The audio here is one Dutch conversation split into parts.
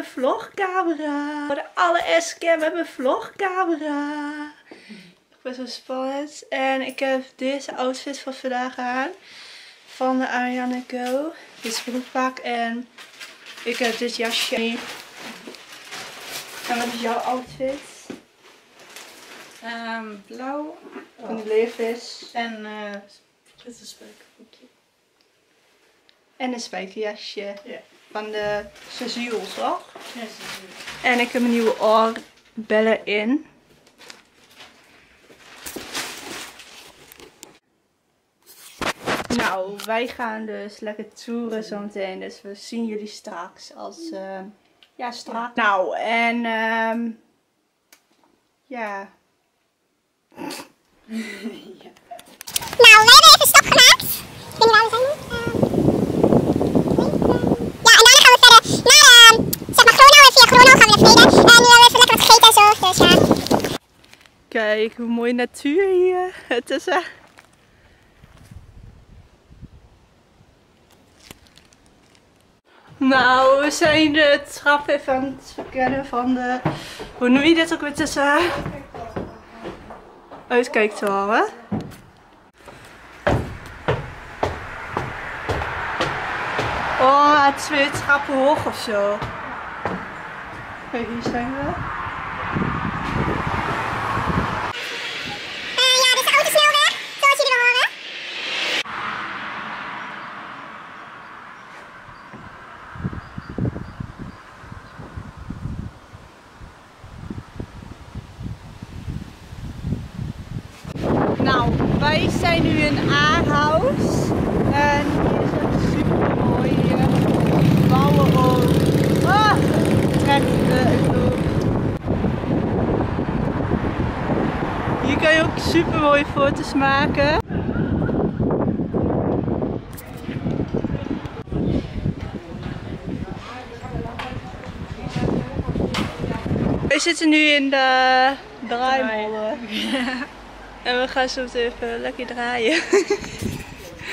mijn vlogcamera. Voor de allereerste keer met mijn vlogcamera. Ik ben zo spannend. En ik heb deze outfit van vandaag aan. Van de Ariana Go. Dit is broekpak en ik heb dit jasje. En wat is jouw outfit? Ehm, blauw Van de leervis. en eh dit is een spijkerbroekje. En een spijkerjasje. Ja. Van de Cecile, toch? Ja. En ik heb mijn nieuwe oorbellen in. Nou, wij gaan dus lekker toeren zometeen. Dus we zien jullie straks als... eh, ja, straks. Nou, en... ehm ja... Nou, we hebben even stap gemaakt. Ik weet niet waar we zijn nu. Eh, ja, en daarna gaan we verder naar, ehm, zeg maar, Grono. En via Grono gaan we naar Vrede. En nu hebben we even lekker wat gegeten en zo. Dus ja. Kijk, hoe mooie natuur hier. Het is echt... Nou, we zijn de trap even aan het verkennen van de... Hoe noem je dit ook weer tussen? Uitkijktoren. hè? Oh, twee trappen hoog of zo. Kijk, hier zijn we. Eh, ja, dit is de autosnelweg. Zoals jullie wel horen. Nou, wij zijn nu in Aarhus. En hier is het super mooi hier. Bouwen ook. Ah, leuk. Hier kan je ook super mooie foto's maken. We zitten nu in de draaimolen. En we gaan zo meteen even lekker draaien.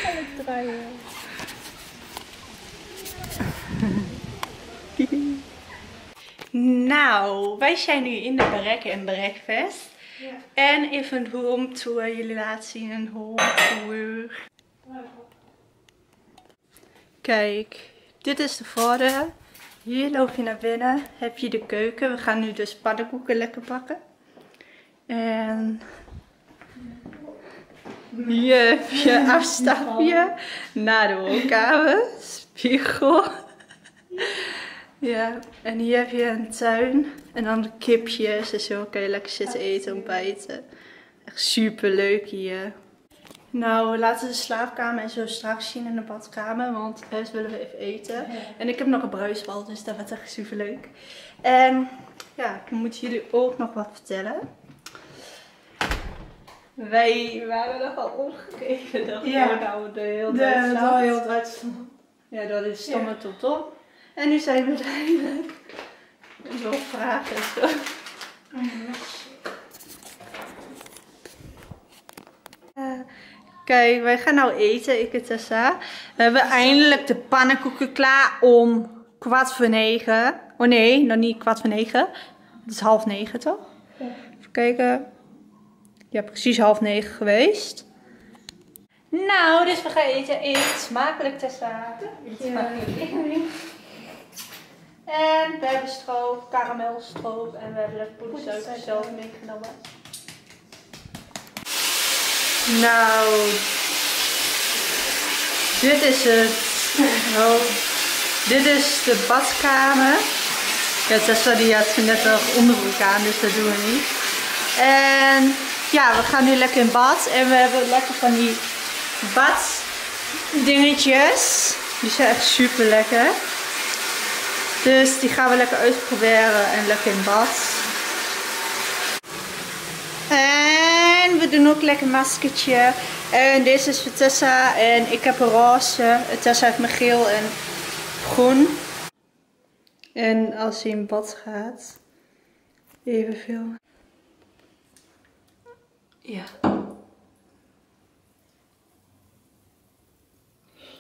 lekker draaien. nou, wij zijn nu in de Berek en Berekfest. En even een home tour. Jullie laten zien een home tour. Kijk, dit is de voordeur. Hier loop je naar binnen. Heb je de keuken. We gaan nu dus pannenkoeken lekker bakken. En hier heb je afstapje naar de woonkamer. Spiegel. Ja, en hier heb je een tuin. En dan kipjes en zo kan je lekker zitten eten, ontbijten. Echt super leuk hier. Nou, laten we de slaapkamer en zo straks zien in de badkamer. Want eerst willen we even eten. En ik heb nog een bruisbal, dus dat wordt echt super leuk. En ja, ik moet jullie ook nog wat vertellen. Wij waren nogal omgegeven. Dat Ja. we nou de hele tijd dat zaten. heel. Ja, dat is stomme tot op. En nu zijn we uiteindelijk. Zo vragen en zo. Eh, Kijk, wij gaan nou eten, ik en Tessa. We hebben eindelijk de pannenkoeken klaar om kwart voor negen. Oh nee, nog niet kwart voor negen. Het is half negen toch? Even kijken. Ja, precies half negen geweest. Nou, dus we gaan eten. Eet smakelijk, Tessa. Eet smakelijk. En we hebben stroop, karamelstroop en we hebben de poedersuiker zelf meegenomen. Nou, dit is het. Oh, dit is de badkamer. Ja, Tessa die had net wel onderbroek aan, dus dat doen we niet. En ja, we gaan nu lekker in bad. En we hebben lekker van die baddingetjes. Die zijn echt super lekker. Dus die gaan we lekker uitproberen en lekker in bad. En we doen ook lekker maskertje. En deze is voor Tessa en ik heb een roze. Tessa heeft mijn geel en groen. En als hij in bad gaat, evenveel. Ja.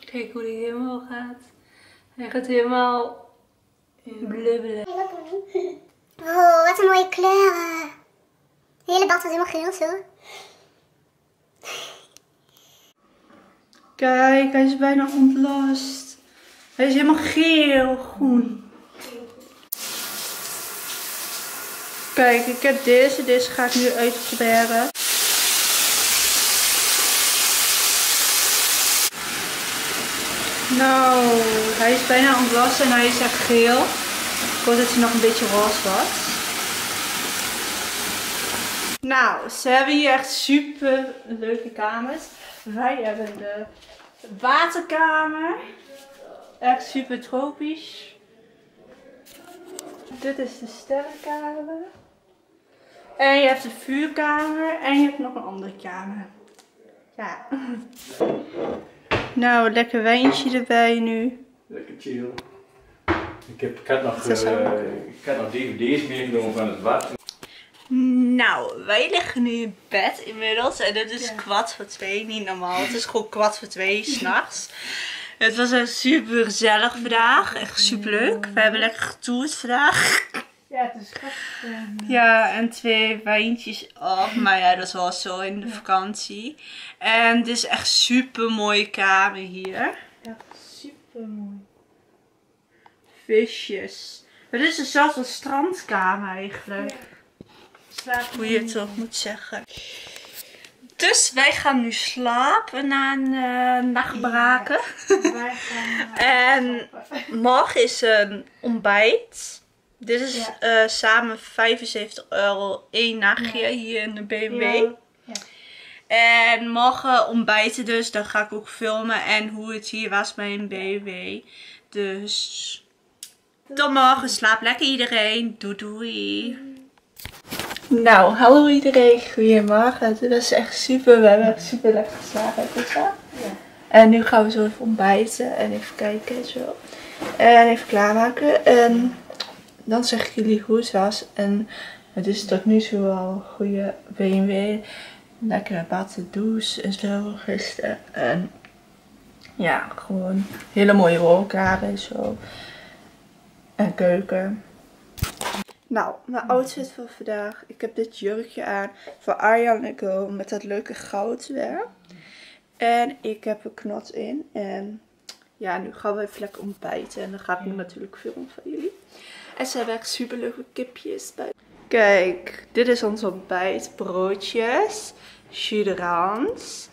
Kijk hoe die helemaal gaat. Hij gaat helemaal Blubber. Oh, wat een mooie kleuren. De hele bad was helemaal geel zo. Kijk, hij is bijna ontlast. Hij is helemaal geel, groen. Kijk, ik heb deze. Deze ga ik nu uitproberen. Nou, hij is bijna ontlast en hij is echt geel. Ik hoop dat hij nog een beetje roze was. Nou, ze hebben hier echt super leuke kamers. Wij hebben de waterkamer. Echt super tropisch. Dit is de sterrenkamer. En je hebt de vuurkamer en je hebt nog een andere kamer. Ja. Nou, lekker wijntje erbij nu. Lekker chill. Ik, heb, ik, had nog, eh, ik had nog dvd's meegenomen van het bad. Nou, wij liggen nu in bed inmiddels. En het is kwart voor twee, niet normaal. Het is gewoon kwart voor twee s'nachts. Het was echt super gezellig vandaag. Echt super leuk. We hebben lekker getoerd vandaag. Ja, het is grappig. Ja, en twee wijntjes op. Maar ja, dat was zo in de vakantie. En het is echt super mooie kamer hier. Ja, super mooi. Visjes. Het is dus zelfs een strandkamer eigenlijk. Slaap Hoe je het ook moet zeggen. Dus wij gaan nu slapen na een eh, nachtbraken. Wij gaan. eh, En morgen is een ontbijt. Dit is Ja. eh, samen 75 euro één nachtje hier in de BMW. Ja. En morgen ontbijten dus. Dan ga ik ook filmen en hoe het hier was bij een BMW. Dus tot morgen. Slaap lekker iedereen. Doei doei. Nou, hallo iedereen. Goedemorgen. Het was echt super. We hebben echt super lekker geslapen. Ja. En nu gaan we zo even ontbijten en even kijken zo. En even klaarmaken. En dan zeg ik jullie hoe het was. En het is tot nu toe al een goede BMW. Lekkere bad, douche en zo gisteren. En ja, gewoon hele mooie woonkamer en zo. En keuken. Nou, mijn outfit voor vandaag. Ik heb dit jurkje aan voor Arjan Go met dat leuke goudwerk. En ik heb een knot in. En ja, nu gaan we even lekker ontbijten. En dan ga ik nu natuurlijk filmen van jullie. En ze hebben echt super leuke kipjes bij. Kijk, dit is ons ontbijt. Broodjes, jus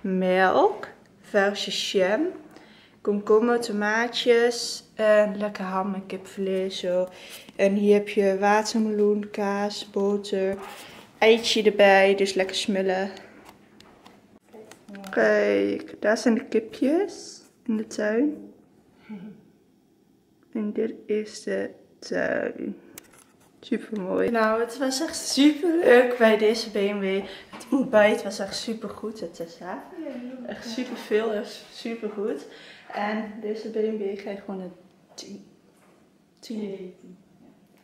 melk, verse jam, komkommer, tomaatjes en lekker ham en kipfilet zo. En hier heb je watermeloen, kaas, boter, eitje erbij, dus lekker smullen. Kijk, daar zijn de kipjes in de tuin. En dit is de tuin. Super mooi. Nou, het was echt super leuk bij deze BMW. Het ontbijt was echt super goed, het Tessa. Echt super veel, is super goed. En deze BMW geeft gewoon een 10. 10.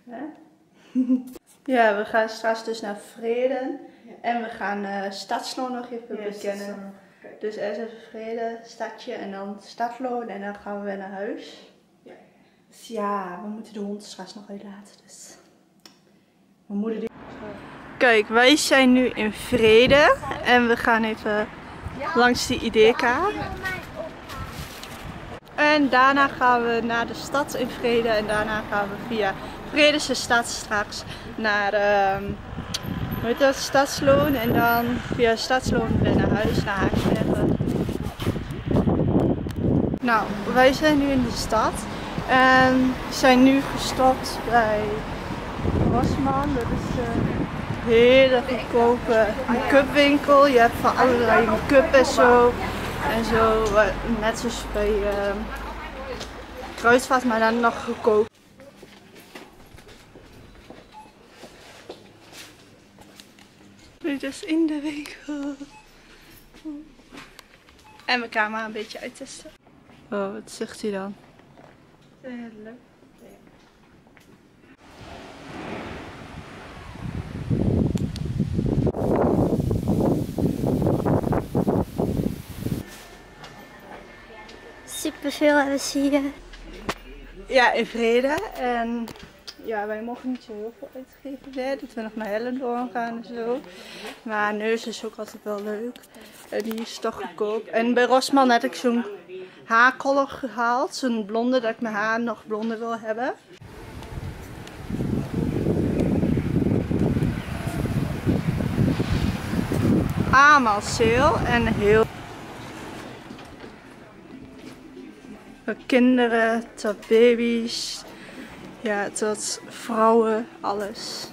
Hè? Ja, we gaan straks dus naar Vreden. En we gaan eh Stadsloon nog even bekennen. Dus eerst even Vreden, stadje en dan Stadloon en dan gaan we weer naar huis. Ja. Dus ja, we moeten de hond straks nog uitlaten. Dus mijn moeder die... Kijk, wij zijn nu in Vrede en we gaan even langs de IDK. En daarna gaan we naar de stad in Vrede en daarna gaan we via Vredese stad straks naar ehm hoe heet dat, Stadsloon en dan via Stadsloon weer naar huis, naar Haaksbergen. Nou, wij zijn nu in de stad en zijn nu gestopt bij Rosman. Dat is een hele goedkope make-up winkel. Je hebt van allerlei make-up en zo. En zo, eh, net zoals bij Kruidvat, maar dan nog goedkoop. Dit is in de winkel. En mijn camera een beetje uittesten. Oh, wat zegt hij dan? Leuk. Super veel hebben ze hier. ja, in vrede. En ja, wij mogen niet zo heel veel uitgeven weer. Dat we nog naar Hellendoorn gaan en zo. Maar neus is ook altijd wel leuk. En die is toch goedkoop. En bij Rosman had ik zo'n haarkolor gehaald. Zo'n blonde, dat ik mijn haar nog blonder wil hebben. Allemaal sale en heel Van kinderen tot baby's, ja, tot vrouwen, alles.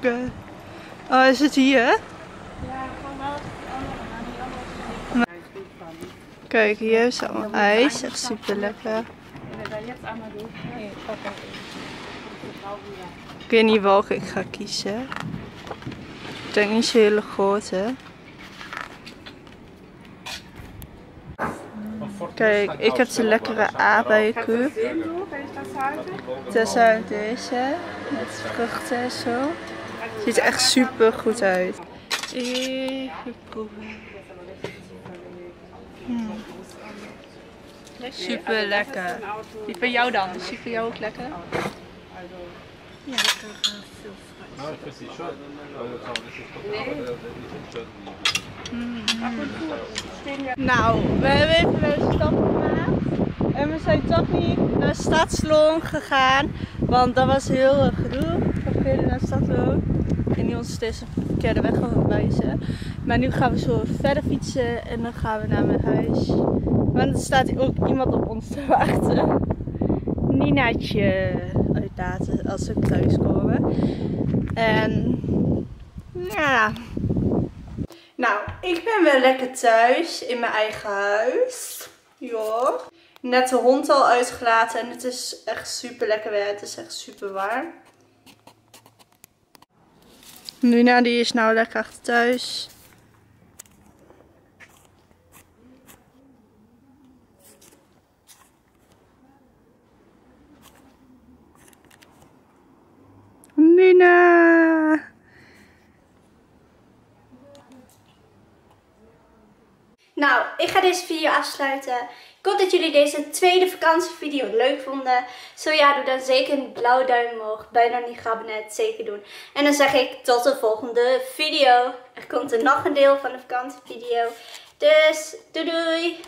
Zoeken. Oh, is het hier? Ja, gewoon wel die andere, Kijk, hier is allemaal ijs. Echt super lekker. Ik weet niet welke ik ga kiezen. Ik denk niet zo'n hele grote. Kijk, ik heb de lekkere aardbeienkoek. Das halte? Tessa deze. Met vruchten en zo. Ziet er echt super goed uit. Even proeven. Mm. Super lekker. Die van jou dan? Is die van jou ook lekker? Ja, lekker. Nou, ik das ist doch Nou, we hebben even een stap gemaakt. En we zijn toch niet naar Stadsloon gegaan. Want dat was heel erg gedoe. Velen naar Stadsloon. En die ons steeds een verkeerde weg gaan wijzen. Maar nu gaan we zo verder fietsen. En dan gaan we naar mijn huis. Want er staat ook iemand op ons te wachten. Ninaatje uitlaten als we thuis komen. En ja. Nou, ik ben weer lekker thuis in mijn eigen huis. Ja. Net de hond al uitgelaten en het is echt super lekker weer. Het is echt super warm. Luna die is nou lekker achter thuis. Nina! Nou, ik ga deze video afsluiten. Ik hoop dat jullie deze tweede vakantievideo leuk vonden. Zo ja, doe dan zeker een blauwe duim omhoog. Nog niet geabonneerd, zeker doen. En dan zeg ik tot de volgende video. Er komt er nog een deel van de vakantievideo. Dus, doei doei!